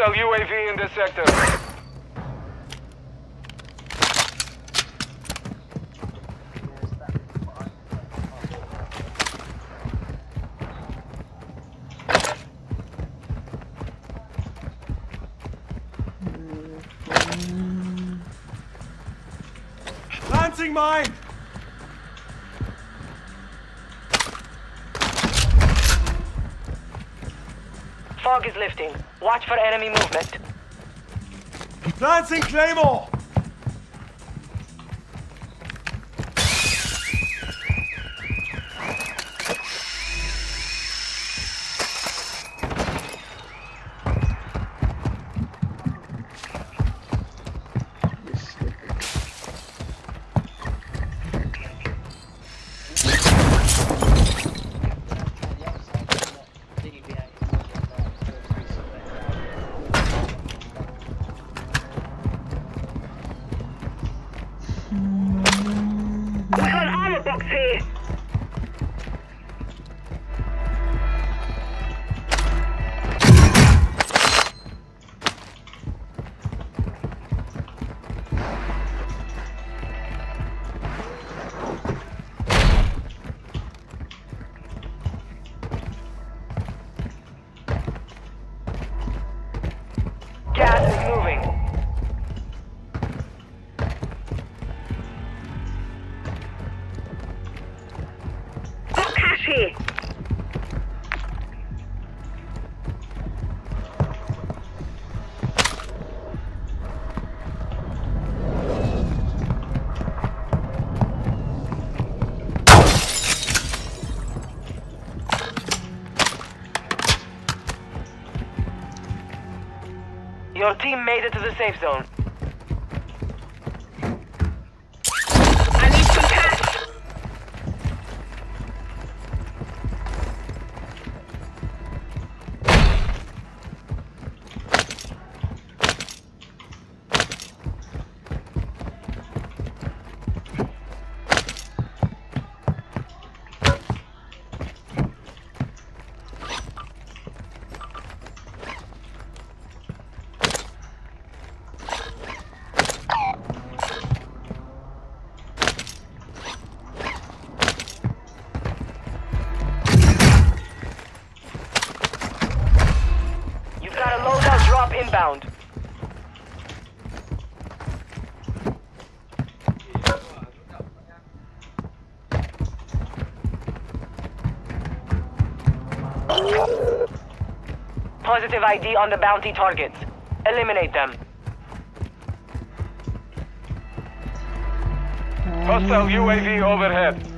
Hostile UAV in this sector. Planting mine! Fog is lifting. Watch for enemy movement. Planting Claymore! We got an armor box here. Gas is moving. Your team made it to the safe zone. Inbound. Positive ID on the bounty targets. Eliminate them. Hostile UAV overhead.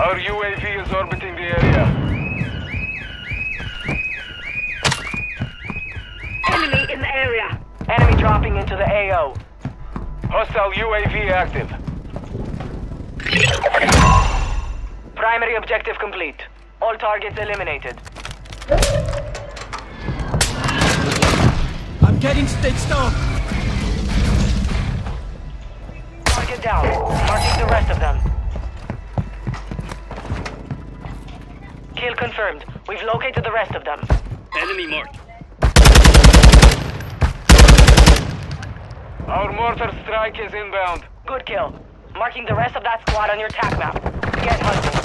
Our UAV is orbiting the area. Enemy in the area. Enemy dropping into the AO. Hostile UAV active. Primary objective complete. All targets eliminated. I'm getting stitched up! Target down. Marking the rest of them. Confirmed. We've located the rest of them. Enemy marked. Our mortar strike is inbound. Good kill. Marking the rest of that squad on your tac map. Get hunting.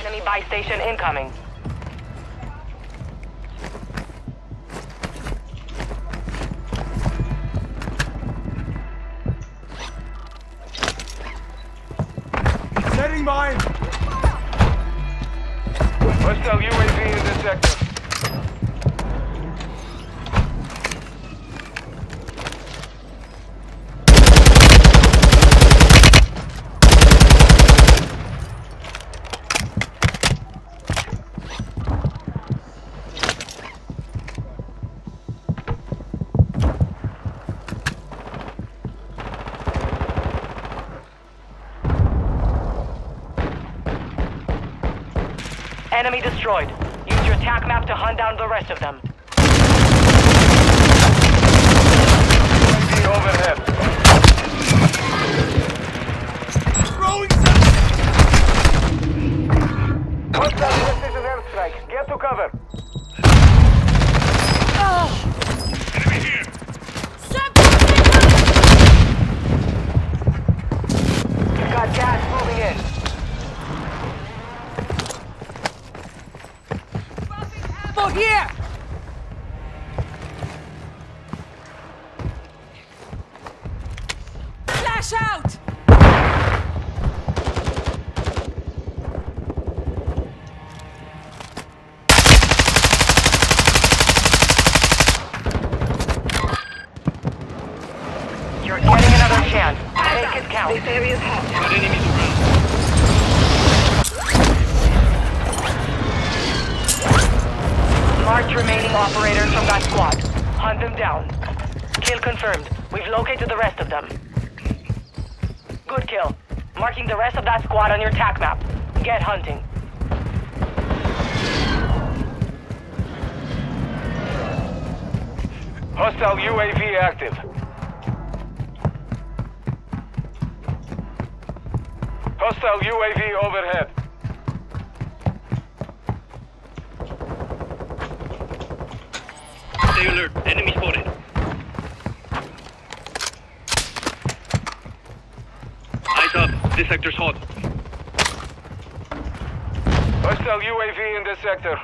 Enemy buy station incoming. Enemy destroyed. Use your attack map to hunt down the rest of them. UAV overhead. Throwing some... Hostile precision airstrike. Get to cover. Count. This area's hot. March remaining operators from that squad. Hunt them down. Kill confirmed. We've located the rest of them. Good kill. Marking the rest of that squad on your tac map. Get hunting. Hostile UAV active. Hostile UAV overhead. Stay alert. Enemy spotted. Eyes up. This sector's hot. Hostile UAV in this sector.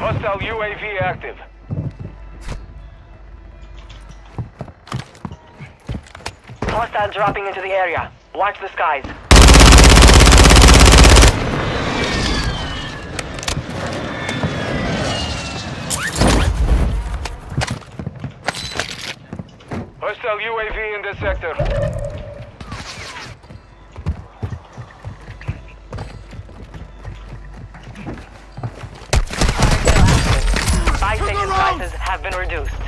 Hostile UAV active. Hostile dropping into the area. Watch the skies. Hostile UAV in this sector. Buy station prices have been reduced.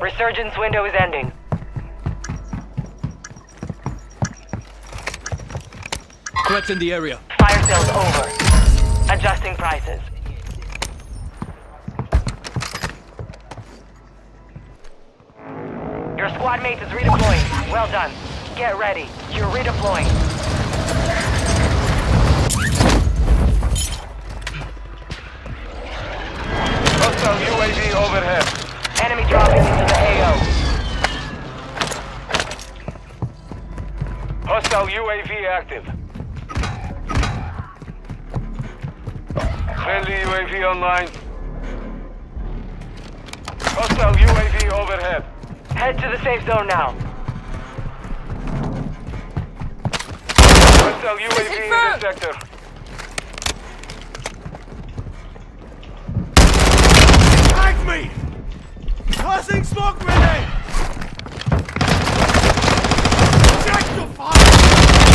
Resurgence window is ending. Threats in the area. Fire sales over. Adjusting prices. Your squad mate is redeploying. Well done. Get ready. You're redeploying. Online. Hostile UAV overhead. Head to the safe zone now. Hostile UAV in this sector. Tag me! Tossing smoke grenade! Check the fire!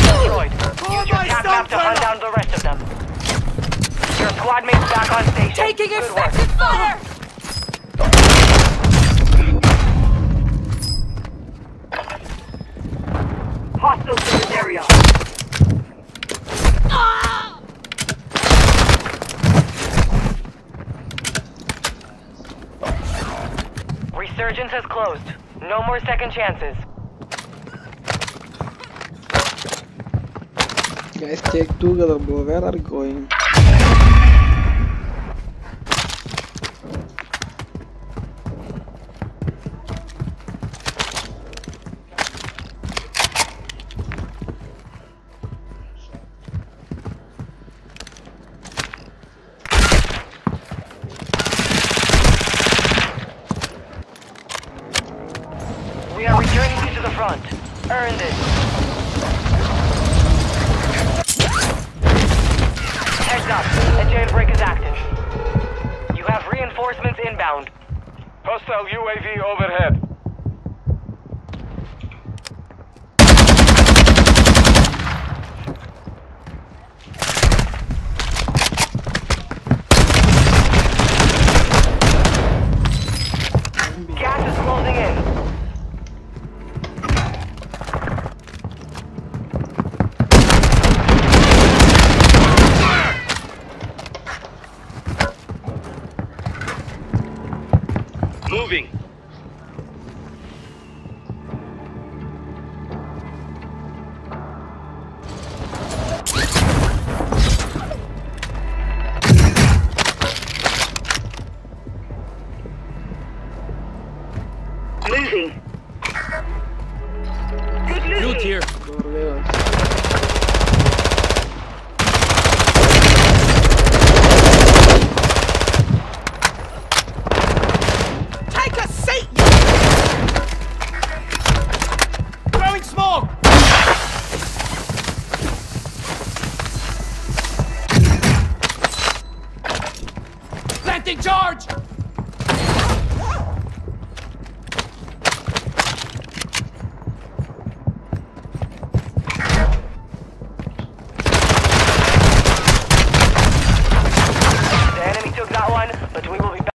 Destroyed. Use your my tac map to hunt down the rest of them. Your squad mate's back on station. Taking Good work. effective fire! Hostiles in this area. Resurgence has closed. No more second chances. Guys, take two bro. Where are you going? We are returning you to the front. Earned it. Heads up. A jailbreak is active. You have reinforcements inbound. Hostile UAV overhead. Charge!